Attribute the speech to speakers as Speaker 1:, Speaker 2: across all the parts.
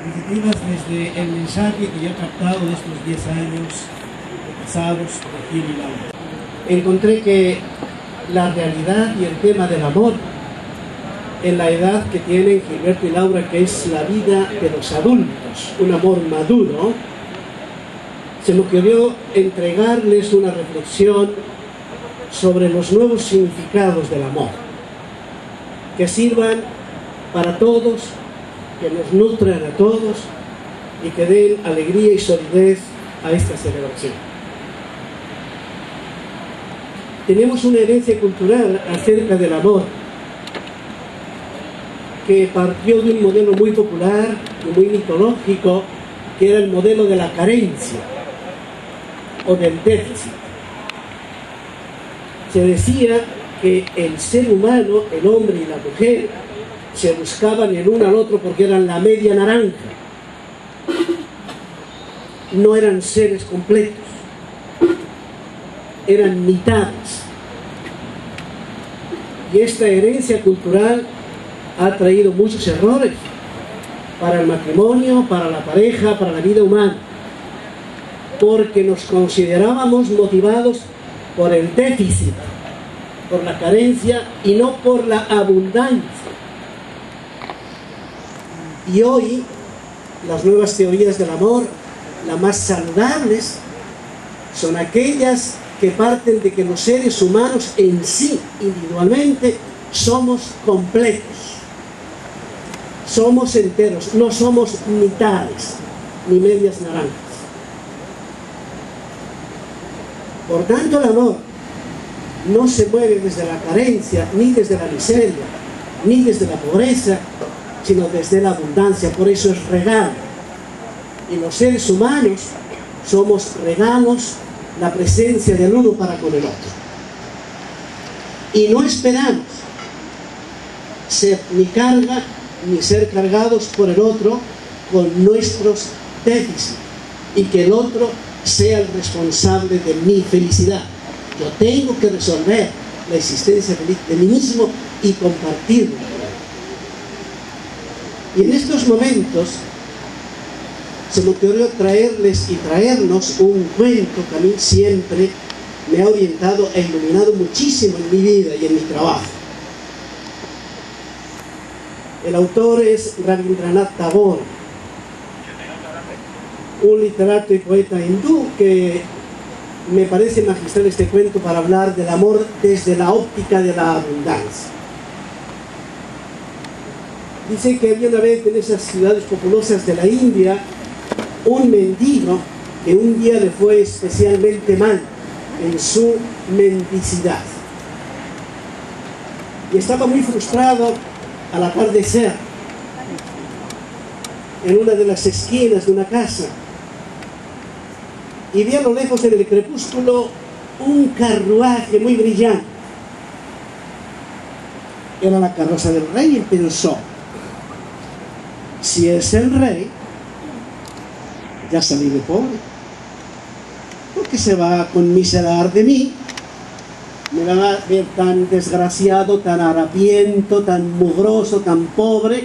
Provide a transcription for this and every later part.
Speaker 1: desde el mensaje que yo he captado de estos 10 años pasados aquí en Milán. Encontré que la realidad y el tema del amor en la edad que tienen Gilberto y Laura, que es la vida de los adultos, un amor maduro, se me ocurrió entregarles una reflexión sobre los nuevos significados del amor, que sirvan para todos, que nos nutran a todos y que den alegría y solidez a esta celebración. Tenemos una herencia cultural acerca del amor que partió de un modelo muy popular y muy mitológico, que era el modelo de la carencia o del déficit. Se decía que el ser humano, el hombre y la mujer, se buscaban el uno al otro porque eran la media naranja. No eran seres completos, eran mitades. Y esta herencia cultural ha traído muchos errores para el matrimonio, para la pareja, para la vida humana, porque nos considerábamos motivados por el déficit, por la carencia y no por la abundancia. Y hoy las nuevas teorías del amor, las más saludables, son aquellas que parten de que los seres humanos en sí, individualmente, somos completos. Somos enteros, no somos mitades, ni medias naranjas. Por tanto, el amor no se mueve desde la carencia, ni desde la miseria, ni desde la pobreza, sino desde la abundancia. Por eso es regalo. Y los seres humanos somos regalos, la presencia del uno para con el otro. Y no esperamos ser ni carga ni ser cargados por el otro con nuestros déficits y que el otro sea el responsable de mi felicidad. Yo tengo que resolver la existencia de mí mismo y compartirlo. Y en estos momentos se me ocurrió traerles y traernos un cuento que a mí siempre me ha orientado e iluminado muchísimo en mi vida y en mi trabajo. El autor es Rabindranath Tagore, un literato y poeta hindú que me parece magistral este cuento para hablar del amor desde la óptica de la abundancia. Dice que había una vez en esas ciudades populosas de la India un mendigo que un día le fue especialmente mal en su mendicidad. Y estaba muy frustrado al atardecer en una de las esquinas de una casa y vi a lo lejos en el crepúsculo un carruaje muy brillante. Era la carroza del rey y pensó, si es el rey, ya salí de pobre. porque se va a conmiserar de mí? Me va a ver tan desgraciado, tan harapiento, tan mugroso, tan pobre,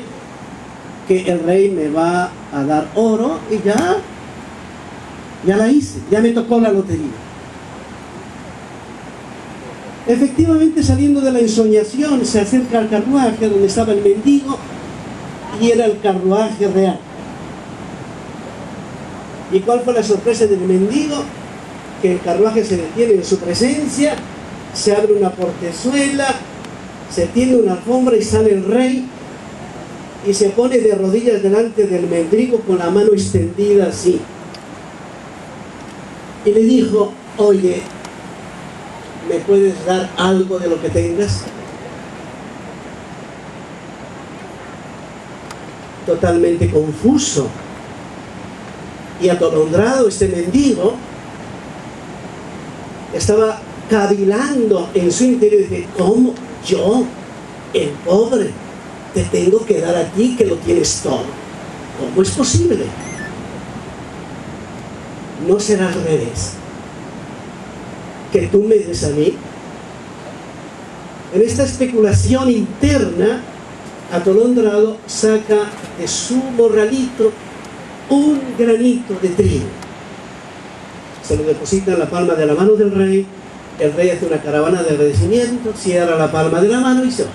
Speaker 1: que el rey me va a dar oro y ya, ya la hice, ya me tocó la lotería. Efectivamente, saliendo de la ensoñación, se acerca al carruaje donde estaba el mendigo y era el carruaje real. ¿Y cuál fue la sorpresa del mendigo? Que el carruaje se detiene en su presencia, se abre una portezuela, se tiende una alfombra y sale el rey y se pone de rodillas delante del mendigo con la mano extendida así. Y le dijo, oye, ¿me puedes dar algo de lo que tengas? Totalmente confuso y atolondrado este mendigo estaba cavilando en su interior y ¿cómo yo, el pobre, te tengo que dar a ti que lo tienes todo? ¿Cómo es posible? No será al revés. Que tú me des a mí. En esta especulación interna, atolondrado saca de su morralito un granito de trigo. Se lo deposita en la palma de la mano del rey, el rey hace una caravana de agradecimiento, cierra la palma de la mano y se va.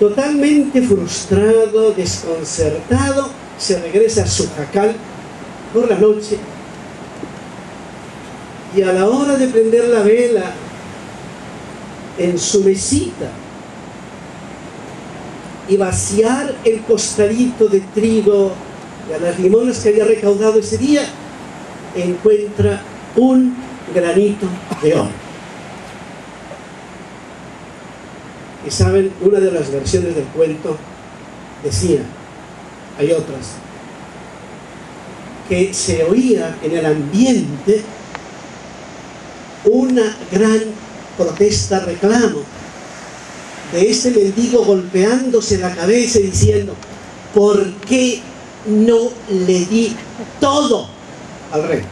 Speaker 1: Totalmente frustrado, desconcertado, se regresa a su jacal por la noche y a la hora de prender la vela en su mesita y vaciar el costadito de trigo de las limonas que había recaudado ese día, encuentra un granito de oro. Y saben, una de las versiones del cuento decía, hay otras, que se oía en el ambiente una gran protesta, reclamo de ese mendigo golpeándose la cabeza y diciendo, ¿por qué no le di todo al rey?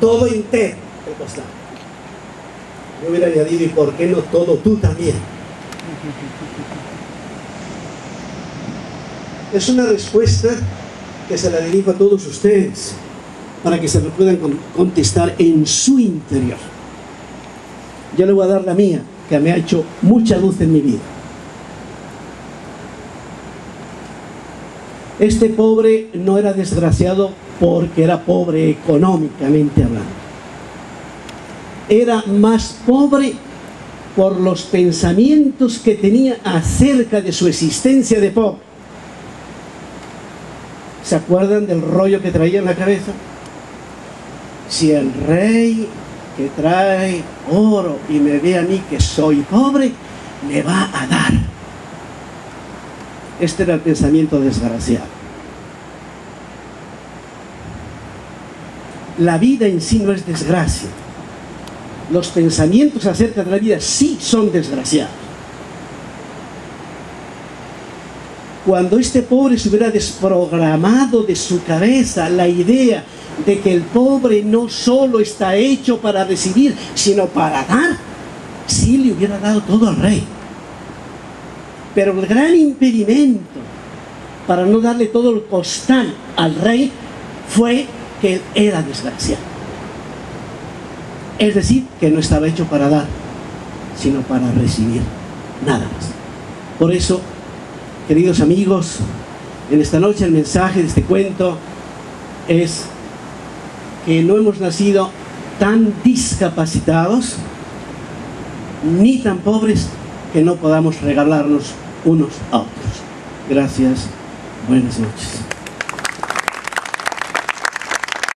Speaker 1: Todo entero el costado. Yo hubiera añadido, ¿y por qué no todo tú también? Es una respuesta que se la dirijo a todos ustedes para que se lo puedan contestar en su interior. Yo le voy a dar la mía, que me ha hecho mucha luz en mi vida. Este pobre no era desgraciado porque era pobre económicamente hablando. Era más pobre por los pensamientos que tenía acerca de su existencia de pobre. ¿Se acuerdan del rollo que traía en la cabeza? Si el rey que trae oro y me ve a mí que soy pobre, me va a dar. Este era el pensamiento desgraciado. La vida en sí no es desgracia. Los pensamientos acerca de la vida sí son desgraciados. Cuando este pobre se hubiera desprogramado de su cabeza la idea de que el pobre no solo está hecho para recibir, sino para dar, sí le hubiera dado todo al rey. Pero el gran impedimento para no darle todo el costal al rey fue que él era desgraciado. Es decir, que no estaba hecho para dar, sino para recibir, nada más. Por eso, queridos amigos, en esta noche el mensaje de este cuento es no hemos nacido tan discapacitados ni tan pobres que no podamos regalarnos unos a otros. Gracias, buenas noches.